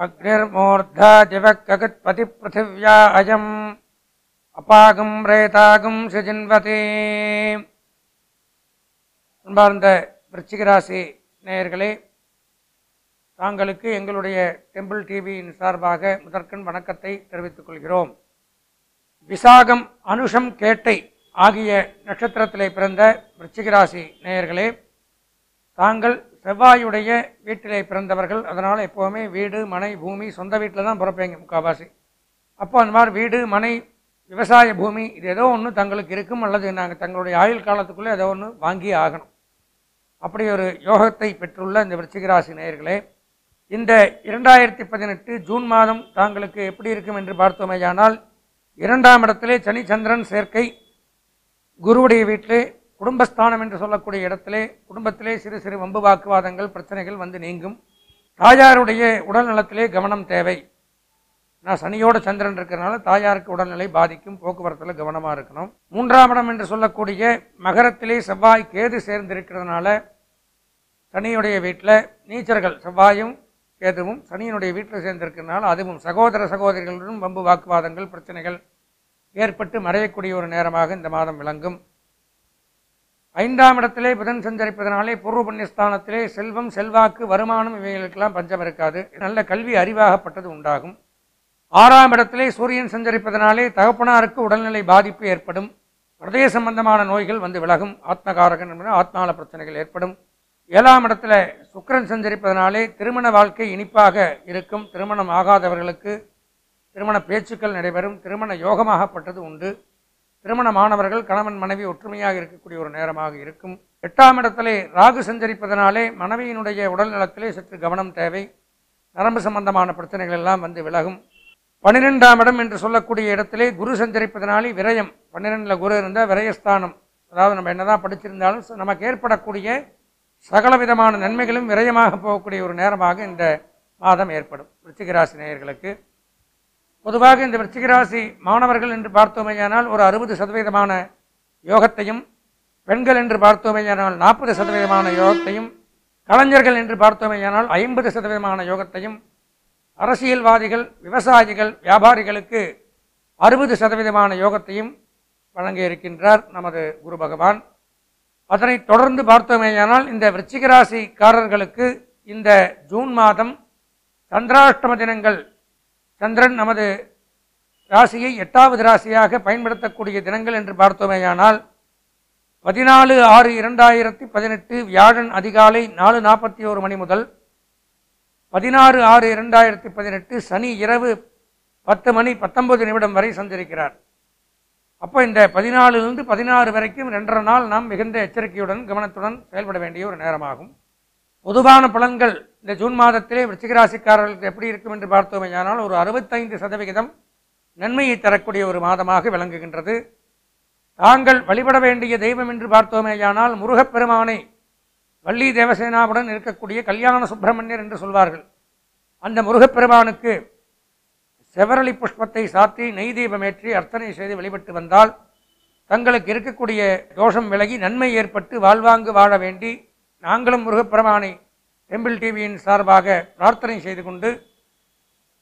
அக்னிர்மூர்தா ஜிவககத்பதி பிருத்திவியா அயம் அப்பாகும் ரேதாகும் சிஜின்வதி அன்பார்ந்த விருச்சிகராசி நேயர்களே தாங்களுக்கு எங்களுடைய டெம்பிள் டிவியின் சார்பாக முதற்கண் வணக்கத்தை தெரிவித்துக் கொள்கிறோம். விசாகம் அனுஷம் கேட்டை ஆகிய நட்சத்திரத்திலே பிறந்த விருச்சிகராசி நேயர்களே தாங்கள் செவ்வாயுடைய வீட்டிலே பிறந்தவர்கள் அதனால் எப்போவுமே வீடு மனை பூமி சொந்த வீட்டில் தான் பிறப்பேங்க முக்கால்வாசி. அப்போ அந்த மாதிரி வீடு மனை விவசாய பூமி இது ஏதோ ஒன்று தங்களுக்கு இருக்கும் அல்லது நாங்கள் தங்களுடைய ஆயுள் காலத்துக்குள்ளே ஏதோ ஒன்று வாங்கி ஆகணும். அப்படி ஒரு யோகத்தை பெற்றுள்ள இந்த விருச்சிகராசி நேயர்களே இந்த இரண்டாயிரத்தி பதினெட்டு ஜூன் மாதம் தாங்களுக்கு எப்படி இருக்கும் என்று பார்த்தோமேயானால் இரண்டாம் இடத்திலே சனிச்சந்திரன் சேர்க்கை குருவுடைய வீட்டிலே குடும்பஸ்தானம் என்று சொல்லக்கூடிய இடத்திலே குடும்பத்திலே சிறு சிறு வம்பு வாக்குவாதங்கள் பிரச்சனைகள் வந்து நீங்கும். தாயாருடைய உடல் நலத்திலே கவனம் தேவை. நான் சனியோட சந்திரன் இருக்கிறனால தாயாருக்கு உடல்நிலை பாதிக்கும் போக்குவரத்தில் கவனமாக இருக்கணும். மூன்றாம் இடம் என்று சொல்லக்கூடிய மகரத்திலே செவ்வாய் கேது சேர்ந்திருக்கிறதுனால சனியுடைய வீட்டில் நீச்சர்கள் செவ்வாயும் கேதுவும் சனியினுடைய வீட்டில் சேர்ந்திருக்கிறதுனால அதுவும் சகோதர சகோதரிகளுடன் வம்பு வாக்குவாதங்கள் பிரச்சனைகள் ஏற்பட்டு மறையக்கூடிய ஒரு நேரமாக இந்த மாதம் விளங்கும். ஐந்தாம் இடத்திலே புதன் சஞ்சரிப்பதனாலே பூர்வ புண்ணியஸ்தானத்திலே செல்வம் செல்வாக்கு வருமானம் இவைகளுக்கெல்லாம் பஞ்சம் இருக்காது. நல்ல கல்வி அறிவாகப்பட்டது உண்டாகும். ஆறாம் இடத்திலே சூரியன் சஞ்சரிப்பதனாலே தகப்பனாருக்கு உடல்நிலை பாதிப்பு ஏற்படும். ஹதய சம்பந்தமான நோய்கள் வந்து விலகும். ஆத்மகாரகன் என்பது ஆத்மால பிரச்சனைகள் ஏற்படும். ஏழாம் இடத்துல சுக்கரன் சஞ்சரிப்பதனாலே திருமண வாழ்க்கை இனிப்பாக இருக்கும். திருமணம் ஆகாதவர்களுக்கு திருமண பேச்சுக்கள் நடைபெறும். திருமண யோகமாகப்பட்டது உண்டு. திருமணமானவர்கள் கணவன் மனைவி ஒற்றுமையாக இருக்கக்கூடிய ஒரு நேரமாக இருக்கும். எட்டாம் இடத்திலே ராகு சஞ்சரிப்பதனாலே மனைவியினுடைய உடல் நலத்திலே சற்று கவனம் தேவை. நரம்பு சம்பந்தமான பிரச்சனைகள் எல்லாம் வந்து விலகும். பன்னிரெண்டாம் இடம் என்று சொல்லக்கூடிய இடத்திலே குரு சஞ்சரிப்பதனாலே விரயம். பன்னிரெண்டில் குரு இருந்தால் விரயஸ்தானம். அதாவது நம்ம என்னதான் படிச்சிருந்தாலும் நமக்கு ஏற்படக்கூடிய சகல விதமான நன்மைகளும் விரயமாக போகக்கூடிய ஒரு நேரமாக இந்த மாதம் ஏற்படும். ரிச்சிகராசி நேயர்களுக்கு பொதுவாக இந்த விருச்சிகராசி மாணவர்கள் என்று பார்த்தோமேயானால் ஒரு அறுபது சதவீதமான யோகத்தையும் பெண்கள் என்று பார்த்தோமேயானால் நாற்பது சதவீதமான யோகத்தையும் கலைஞர்கள் என்று பார்த்தோமேயானால் ஐம்பது சதவீதமான யோகத்தையும் அரசியல்வாதிகள் விவசாயிகள் வியாபாரிகளுக்கு அறுபது சதவீதமான யோகத்தையும் வழங்க இருக்கின்றார் நமது குரு பகவான். அதனை தொடர்ந்து பார்த்தோமேயானால் இந்த விருச்சிகராசிக்காரர்களுக்கு இந்த ஜூன் மாதம் சந்திராஷ்டம தினங்கள் சந்திரன் நமது ராசியை எட்டாவது ராசியாக பயன்படுத்தக்கூடிய தினங்கள் என்று பார்த்தோமேயானால் பதினாலு ஆறு இரண்டாயிரத்தி பதினெட்டு வியாழன் அதிகாலை நாலு நாற்பத்தி ஓரு மணி முதல் பதினாறு ஆறு இரண்டாயிரத்தி பதினெட்டு சனி இரவு பத்து மணி பத்தொன்பது நிமிடம் வரை சந்திருக்கிறார். அப்போ இந்த பதினாலுலேருந்து பதினாறு வரைக்கும் ரெண்டரை நாள் நாம் மிகுந்த எச்சரிக்கையுடன் கவனத்துடன் செயல்பட வேண்டிய ஒரு நேரமாகும். பொதுவான பலன்கள் இந்த ஜூன் மாதத்திலே விருச்சிகராசிக்காரர்களுக்கு எப்படி இருக்கும் என்று பார்த்தோமேயானால் ஒரு அறுபத்தைந்து சதவிகிதம் நன்மையை தரக்கூடிய ஒரு மாதமாக விளங்குகின்றது. தாங்கள் வழிபட வேண்டிய தெய்வம் என்று பார்த்தோமேயானால் முருகப்பெருமானை வள்ளி தேவசேனாவுடன் இருக்கக்கூடிய கல்யாண சுப்பிரமணியர் என்று சொல்வார்கள். அந்த முருகப்பெருமானுக்கு செவரளி புஷ்பத்தை சாத்தி நெய் தீபமேற்றி அர்ச்சனை செய்து வழிபட்டு வந்தால் தங்களுக்கு இருக்கக்கூடிய தோஷம் விலகி நன்மை ஏற்பட்டு வாழ்வாங்கு வாழ வேண்டி நாங்களும் முருகப்பெருமானை டெம்பிள் டிவியின் சார்பாக பிரார்த்தனை செய்து கொண்டு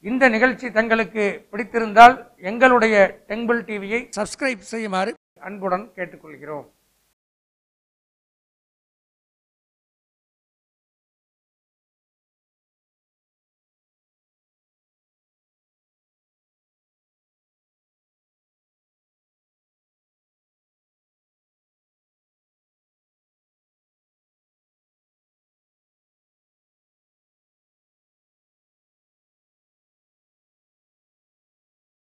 இந்த நிகழ்ச்சி தங்களுக்கு பிடித்திருந்தால் எங்களுடைய டெம்பிள் டிவியை சப்ஸ்கிரைப் செய்யுமாறு அன்புடன் கேட்டுக்கொள்கிறோம்.